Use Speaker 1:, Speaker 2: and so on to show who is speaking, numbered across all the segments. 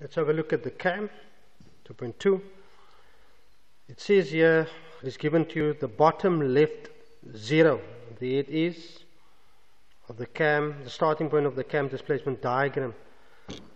Speaker 1: Let's have a look at the CAM 2.2. It says here, it's given to you the bottom left zero. There it is of the CAM, the starting point of the CAM displacement diagram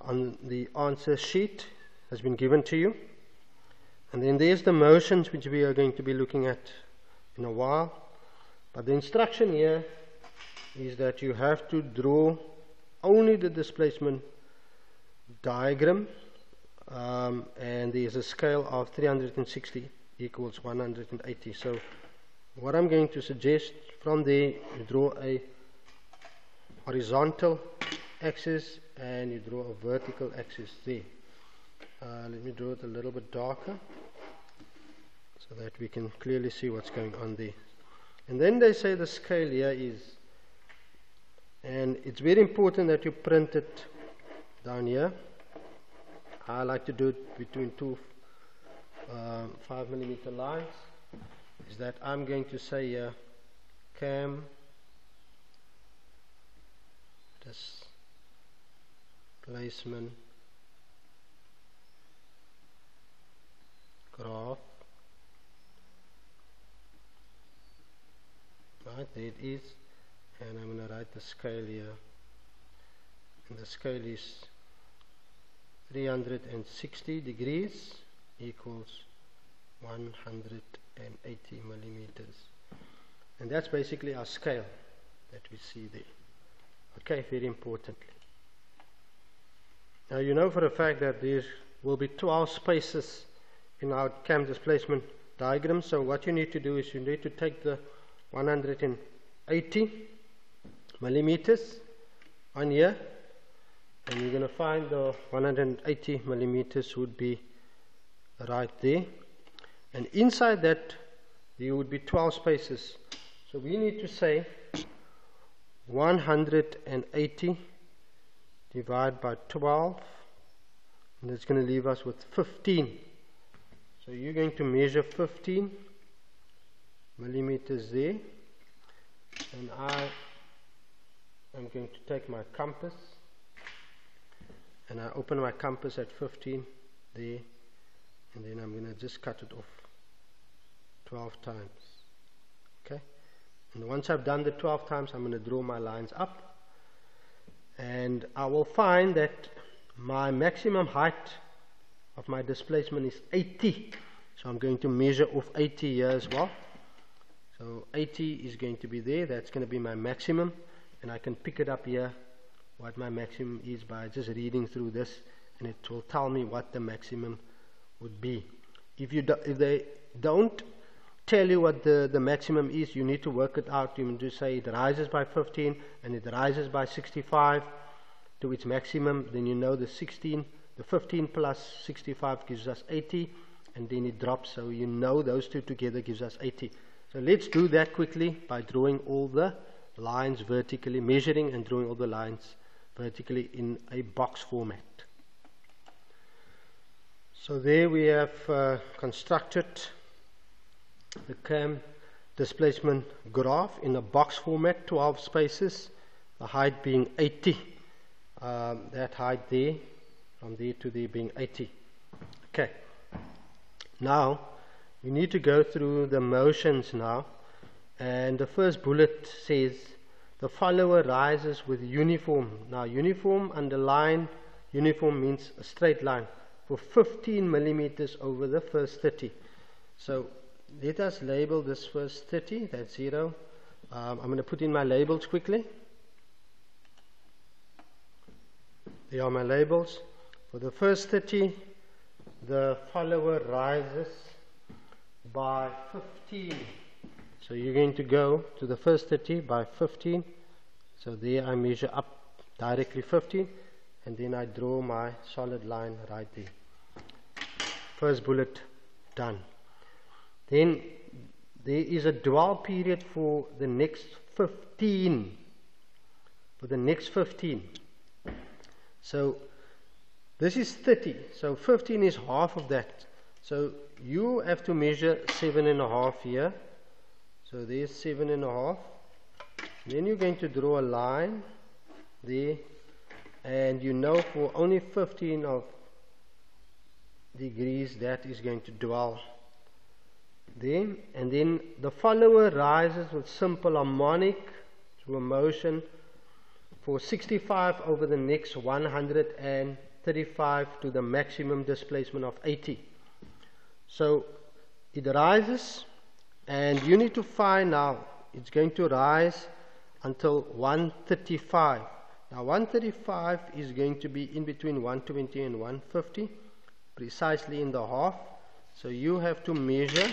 Speaker 1: on the answer sheet has been given to you. And then there's the motions which we are going to be looking at in a while. But the instruction here is that you have to draw only the displacement diagram um, and there's a scale of 360 equals 180 so what I'm going to suggest from there you draw a horizontal axis and you draw a vertical axis there. Uh, let me draw it a little bit darker so that we can clearly see what's going on there. And then they say the scale here is and it's very important that you print it down here. I like to do it between two um, 5 millimeter lines. Is that I'm going to say here cam. Displacement graph. Right there it is. And I'm going to write the scale here. And the scale is 360 degrees equals 180 millimeters. And that's basically our scale that we see there. Okay very importantly. Now you know for a fact that there will be 12 spaces in our cam displacement diagram. So what you need to do is you need to take the 180 millimeters on here and you're going to find the 180 millimeters would be right there. And inside that there would be 12 spaces. So we need to say 180 divided by 12 and that's going to leave us with 15 so you're going to measure 15 millimeters there. And I am going to take my compass and I open my compass at 15 there and then I'm going to just cut it off 12 times okay? And once I've done the 12 times I'm going to draw my lines up and I will find that my maximum height of my displacement is 80 so I'm going to measure off 80 here as well. So 80 is going to be there. That's going to be my maximum and I can pick it up here what my maximum is by just reading through this and it will tell me what the maximum would be. If you do, if they don't tell you what the, the maximum is you need to work it out. You to say it rises by 15 and it rises by 65 to its maximum then you know the 16 the 15 plus 65 gives us 80 and then it drops. So you know those two together gives us 80 so let's do that quickly by drawing all the lines vertically measuring and drawing all the lines vertically in a box format. So there we have uh, constructed the cam displacement graph in a box format, 12 spaces, the height being 80, um, that height there, from there to there being 80. Okay, now we need to go through the motions now, and the first bullet says the follower rises with uniform. Now uniform underline, uniform means a straight line for 15 millimeters over the first 30. So let us label this first 30, that's 0. Um, I'm going to put in my labels quickly. There are my labels. For the first 30, the follower rises by 15 so you're going to go to the first 30 by 15. So there I measure up directly 15 and then I draw my solid line right there. First bullet done. Then there is a dwell period for the next 15. For the next 15. So this is 30. So 15 is half of that. So you have to measure seven and a half here so there's seven and a half. Then you're going to draw a line there and you know for only 15 of degrees that is going to dwell there and then the follower rises with simple harmonic through a motion for 65 over the next 135 to the maximum displacement of 80 so it rises and you need to find now it's going to rise until 135 now 135 is going to be in between 120 and 150 precisely in the half. So you have to measure.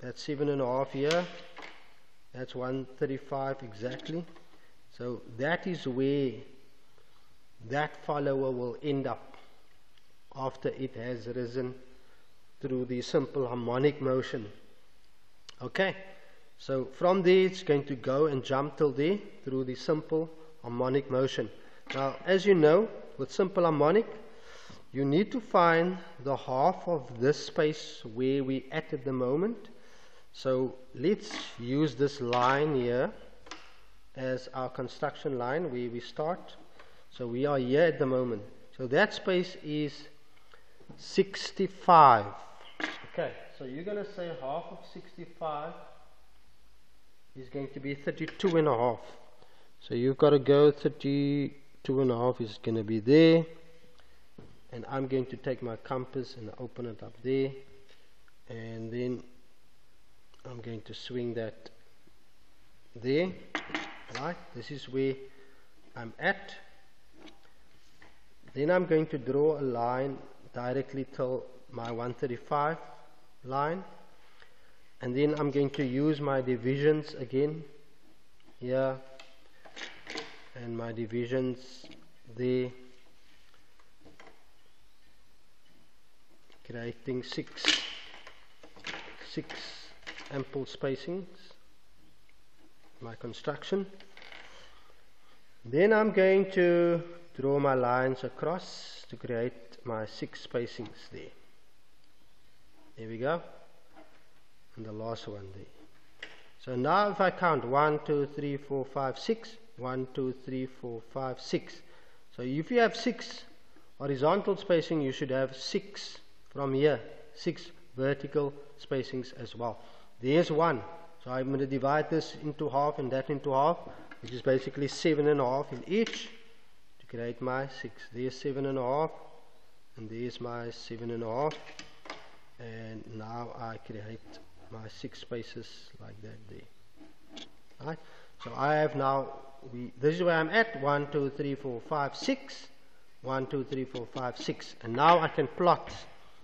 Speaker 1: That's seven and a half here. That's 135 exactly. So that is where that follower will end up after it has risen through the simple harmonic motion okay so from there it's going to go and jump till there through the simple harmonic motion now as you know with simple harmonic you need to find the half of this space where we at at the moment. So let's use this line here as our construction line where we start. So we are here at the moment. So that space is 65. Okay, so you're going to say half of 65 is going to be 32 and a half. So you've got to go 32 and a half is going to be there and I'm going to take my compass and open it up there and then I'm going to swing that there right this is where I'm at then I'm going to draw a line directly till my 135 line. And then I'm going to use my divisions again here. And my divisions there. Creating six six ample spacings. My construction. Then I'm going to draw my lines across to create my six spacings there. There we go. And the last one there. So now if I count one two three four five six one two three four five six. So if you have six horizontal spacing you should have six from here six vertical spacings as well. There's one. So I'm going to divide this into half and that into half which is basically seven and a half in each to create my six. There's seven and a half and there's my seven and a half. And now I create my six spaces like that there. Right so I have now we this is where I'm at. One two three four five six. One two three four five six. And now I can plot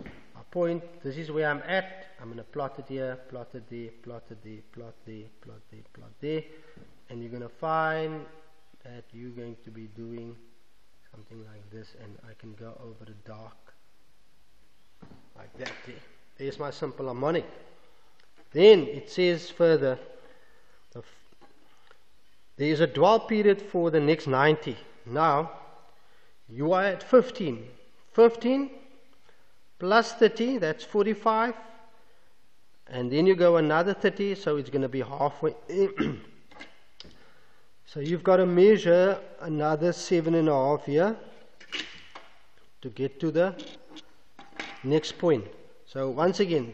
Speaker 1: a point, this is where I'm at. I'm going to plot it here, plot it there, plot it there, plot there, plot there, plot there. And you're going to find that you're going to be doing something like this and I can go over the dark like that there. There's my simple harmonic. Then it says further, the there is a dwell period for the next 90. Now, you are at 15. 15 plus 30, that's 45. And then you go another 30, so it's going to be halfway. so you've got to measure another seven and a half here to get to the next point. So once again,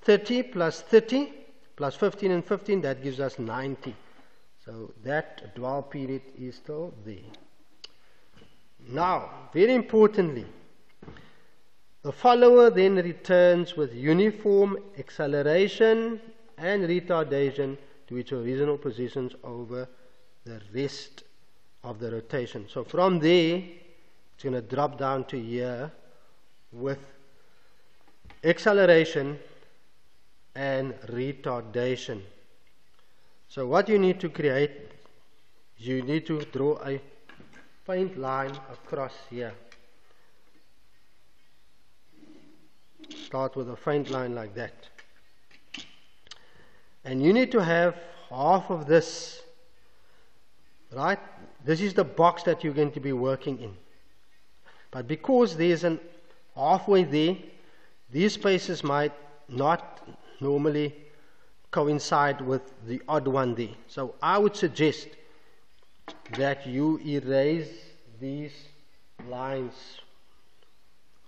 Speaker 1: 30 plus 30 plus 15 and 15, that gives us 90. So that dwell period is still there. Now, very importantly, the follower then returns with uniform acceleration and retardation to its original positions over the rest of the rotation. So from there, it's going to drop down to here with acceleration and retardation. So what you need to create, you need to draw a faint line across here. start with a faint line like that. And you need to have half of this, right? This is the box that you're going to be working in. But because there's an halfway there, these spaces might not normally coincide with the odd one there. So I would suggest that you erase these lines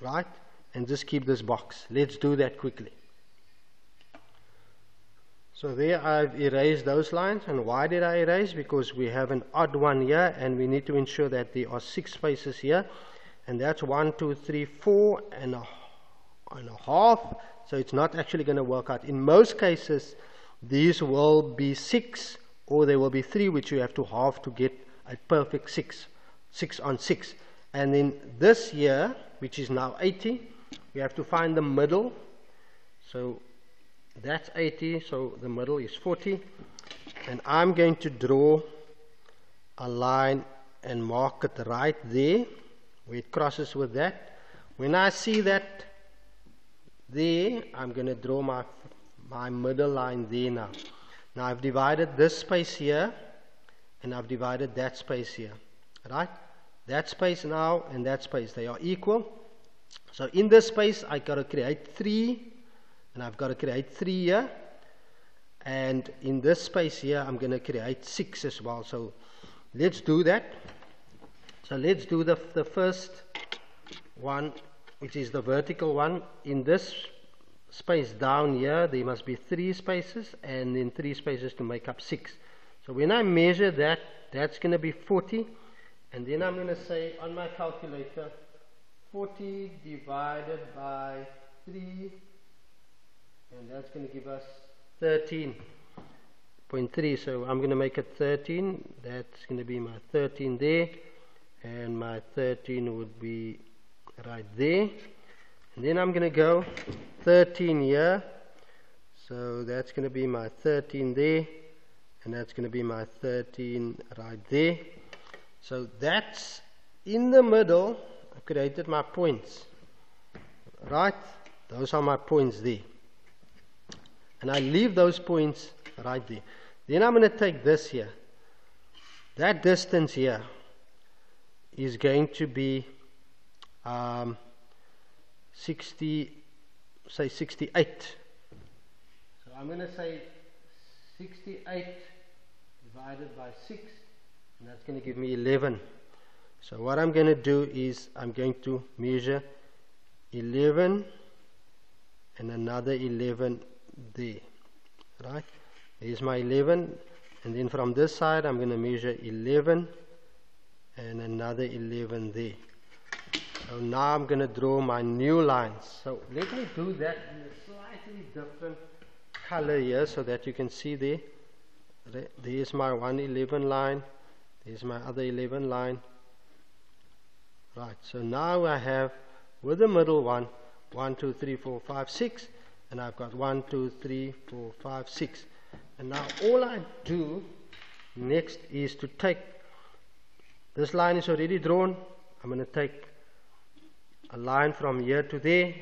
Speaker 1: right? And just keep this box. Let's do that quickly. So there I've erased those lines. And why did I erase? Because we have an odd one here and we need to ensure that there are six spaces here. And that's one, two, three, four and a, and a half. So it's not actually going to work out. In most cases, these will be six or there will be three which you have to halve to get a perfect six. Six on six. And in this year, which is now 80, we have to find the middle. So that's 80 so the middle is 40 and I'm going to draw a line and mark it right there. Where it crosses with that. When I see that there I'm going to draw my my middle line there now. Now I've divided this space here and I've divided that space here right? That space now and that space they are equal. So in this space I got to create three and I've got to create three here. And in this space here I'm going to create six as well. So let's do that. So let's do the, the first one which is the vertical one. In this space down here there must be three spaces and then three spaces to make up six. So when I measure that that's going to be 40 and then I'm going to say on my calculator 40 divided by 3 and that's going to give us 13.3 so I'm going to make it 13 that's going to be my 13 there and my 13 would be right there. And then I'm going to go 13 here. So that's going to be my 13 there and that's going to be my 13 right there. So that's in the middle. I created my points. Right? Those are my points there and I leave those points right there. Then I'm going to take this here. That distance here is going to be um, 60, say 68. So I'm going to say 68 divided by 6, and that's going to give me 11. So what I'm going to do is I'm going to measure 11 and another 11 there right? Here's my 11 and then from this side I'm going to measure 11 and another 11 there. So now I'm going to draw my new lines. So let me do that in a slightly different color here so that you can see there. There's my 111 line there's my other 11 line. Right so now I have with the middle one 1 2 3 4 5 6 and I've got one, two, three, four, five, six. And now all I do next is to take this line is already drawn. I'm going to take a line from here to there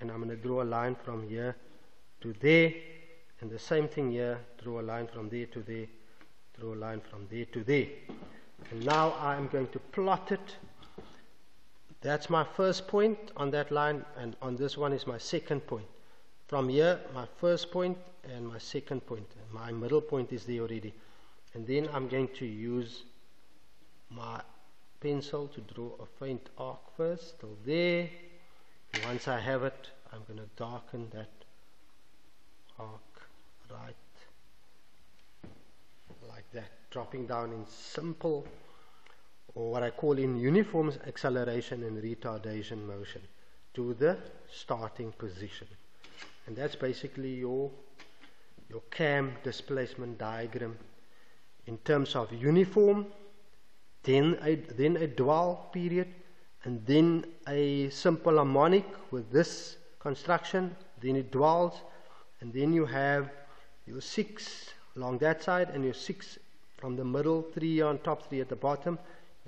Speaker 1: and I'm going to draw a line from here to there and the same thing here draw a line from there to there draw a line from there to there and now I'm going to plot it that's my first point on that line and on this one is my second point from here my first point and my second point. My middle point is there already. And then I'm going to use my pencil to draw a faint arc first till there. Once I have it I'm going to darken that arc right like that dropping down in simple or what I call in uniform acceleration and retardation motion to the starting position and that's basically your your cam displacement diagram. In terms of uniform then a, then a dwell period and then a simple harmonic with this construction then it dwells and then you have your six along that side and your six from the middle three on top three at the bottom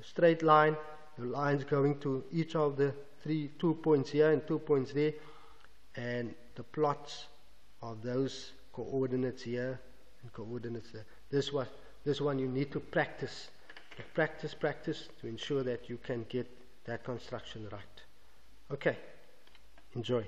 Speaker 1: a straight line your lines going to each of the three two points here and two points there and the plots of those coordinates here and coordinates there. This one, this one you need to practice, practice, practice to ensure that you can get that construction right. Okay, enjoy.